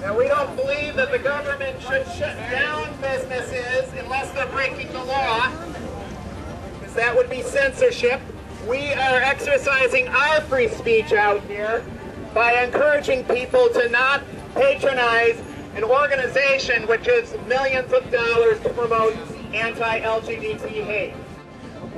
Now, we don't believe that the government should shut down businesses unless they're breaking the law, because that would be censorship. We are exercising our free speech out here by encouraging people to not patronize an organization which is millions of dollars to promote anti-LGBT hate.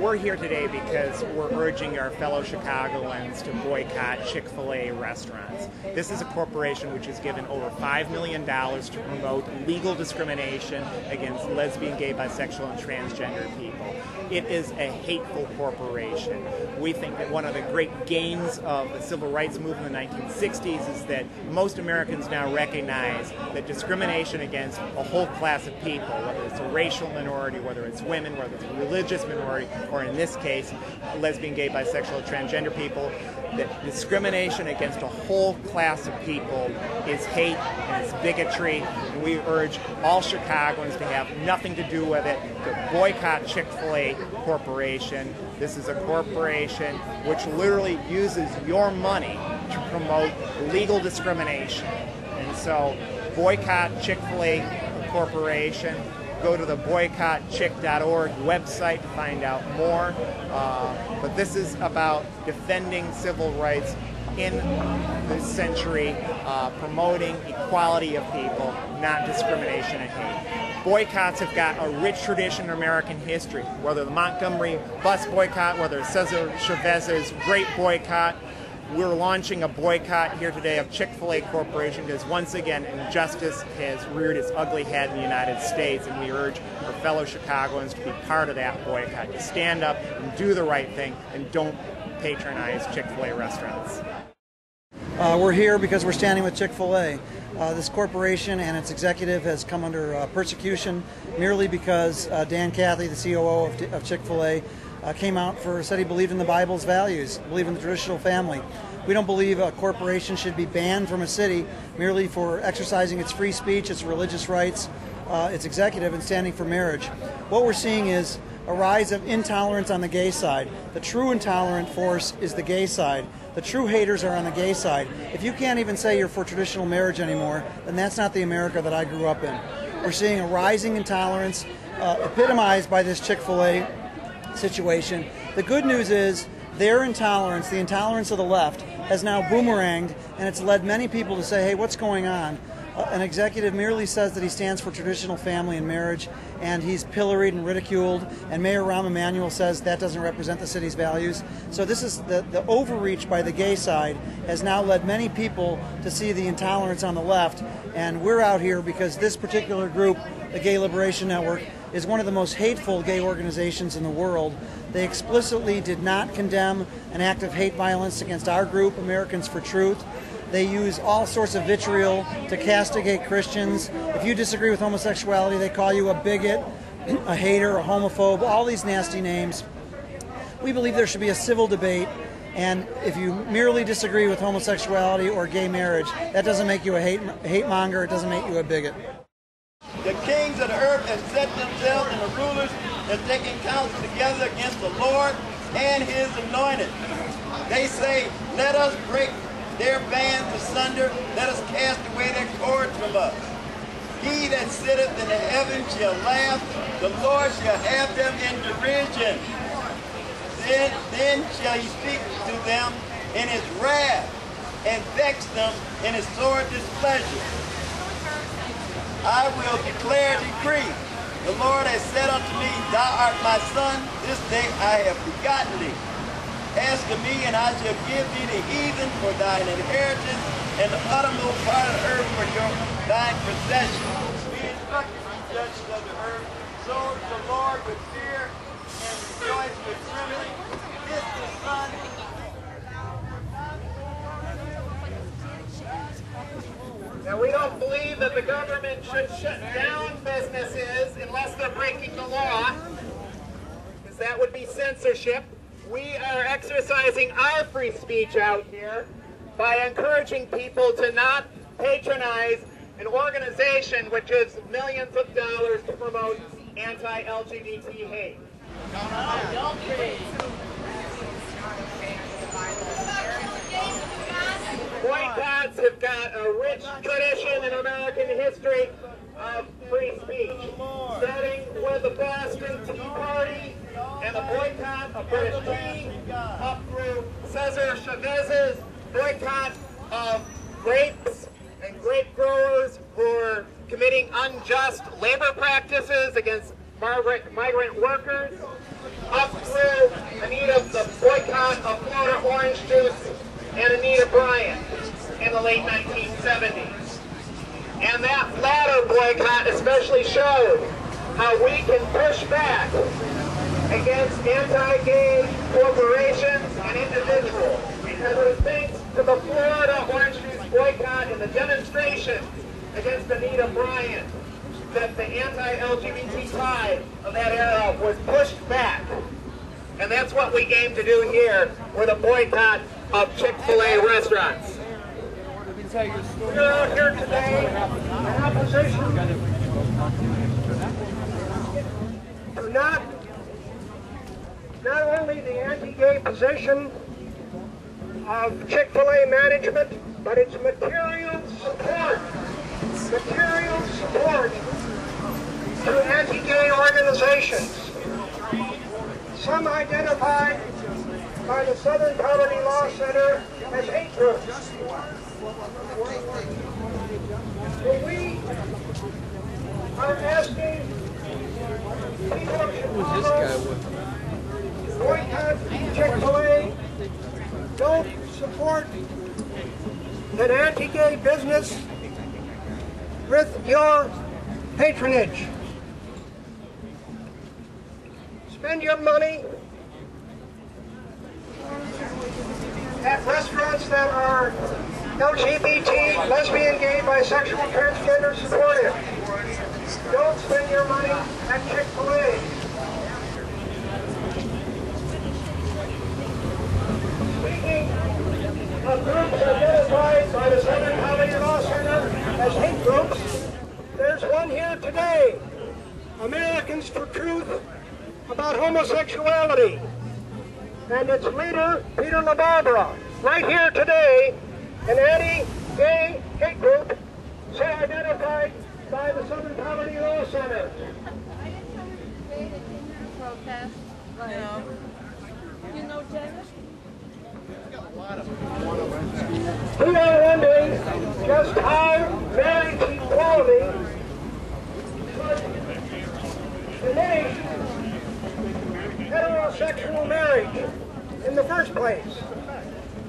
We're here today because we're urging our fellow Chicagoans to boycott Chick fil A restaurants. This is a corporation which has given over $5 million to promote legal discrimination against lesbian, gay, bisexual, and transgender people. It is a hateful corporation. We think that one of the great gains of the civil rights movement in the 1960s is that most Americans now recognize that discrimination against a whole class of people, whether it's a racial minority, whether it's women, whether it's a religious minority, or in this case, lesbian, gay, bisexual, transgender people, that discrimination against a whole class of people is hate and it's bigotry. And we urge all Chicagoans to have nothing to do with it, to boycott Chick fil A Corporation. This is a corporation which literally uses your money to promote legal discrimination. And so, boycott Chick fil A Corporation go to the boycottchick.org website to find out more. Uh, but this is about defending civil rights in this century, uh, promoting equality of people, not discrimination and hate. Boycotts have got a rich tradition in American history, whether the Montgomery bus boycott, whether Cesar Chavez's great boycott, we're launching a boycott here today of Chick fil A Corporation because once again, injustice has reared its ugly head in the United States, and we urge our fellow Chicagoans to be part of that boycott, to stand up and do the right thing and don't patronize Chick fil A restaurants. Uh, we're here because we're standing with Chick fil A. Uh, this corporation and its executive has come under uh, persecution merely because uh, Dan Cathy, the COO of, of Chick fil A, uh, came out for said he believed in the Bible's values, believed in the traditional family. We don't believe a corporation should be banned from a city merely for exercising its free speech, its religious rights, uh, its executive, and standing for marriage. What we're seeing is a rise of intolerance on the gay side. The true intolerant force is the gay side. The true haters are on the gay side. If you can't even say you're for traditional marriage anymore, then that's not the America that I grew up in. We're seeing a rising intolerance uh, epitomized by this Chick fil A situation. The good news is their intolerance, the intolerance of the left, has now boomeranged, and it's led many people to say, hey, what's going on? Uh, an executive merely says that he stands for traditional family and marriage, and he's pilloried and ridiculed. And Mayor Rahm Emanuel says that doesn't represent the city's values. So this is the, the overreach by the gay side has now led many people to see the intolerance on the left. And we're out here because this particular group, the Gay Liberation Network, is one of the most hateful gay organizations in the world. They explicitly did not condemn an act of hate violence against our group, Americans for Truth. They use all sorts of vitriol to castigate Christians. If you disagree with homosexuality, they call you a bigot, a hater, a homophobe, all these nasty names. We believe there should be a civil debate, and if you merely disagree with homosexuality or gay marriage, that doesn't make you a hate, hate monger, it doesn't make you a bigot. The kings of the earth have set themselves and the rulers have taken counsel together against the Lord and his anointed. They say, let us break their bands asunder, let us cast away their cords from us. He that sitteth in the heavens shall laugh, the Lord shall have them in derision. Then, then shall he speak to them in his wrath, and vex them in his sore displeasure. I will declare decree. The Lord has said unto me, Thou art my son, this day I have begotten thee. Ask of me, and I shall give thee the heathen for thine inheritance, and the uttermost part of the earth for your thine possession. Be instructed, judges of the earth, serve the Lord with fear, and rejoice with trembling. Kiss the Son, Now, we don't believe that the government should shut down businesses unless they're breaking the law, because that would be censorship. We are exercising our free speech out here by encouraging people to not patronize an organization which gives millions of dollars to promote anti-LGBT hate. Boycotts have got a rich tradition in American history of free speech, starting with the Boston Tea Party and the boycott of British tea, up through Cesar Chavez's boycott of grapes and grape growers who are committing unjust labor practices against migrant, migrant workers, up through Anita, the boycott of Florida orange juice and Anita Bryant the late 1970s. And that latter boycott especially showed how we can push back against anti-gay corporations and individuals. Because it was thanks to the Florida orange juice boycott and the demonstrations against Anita Bryant that the anti-LGBT tide of that era was pushed back. And that's what we aim to do here with a boycott of Chick-fil-A restaurants. We're out here today in opposition to not, not only the anti-gay position of Chick-fil-A management, but its material support, material support to anti-gay organizations. Some identified by the Southern Poverty Law Center as hate groups. We are asking people boycott Chick-fil-A, don't support an anti-gay business with your patronage. Spend your money at restaurants that are LGBT, lesbian, gay, bisexual, transgender supportive. Don't spend your money at Chick-fil-A. Speaking of groups identified by the Southern Poverty Law Center as hate groups, there's one here today. Americans for Truth about homosexuality. And its leader, Peter LaBarbera, right here today, an anti-gay hate group, so identified by the Southern Poverty Law Center. protest. No. You know Dennis? We are wondering just how marriage equality diminished heterosexual marriage in the first place.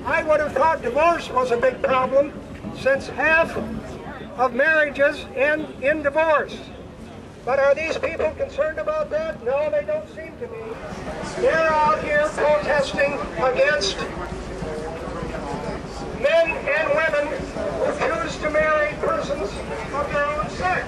I would have thought divorce was a big problem since half of marriages end in divorce. But are these people concerned about that? No, they don't seem to be. They're out here protesting against men and women who choose to marry persons of their own sex.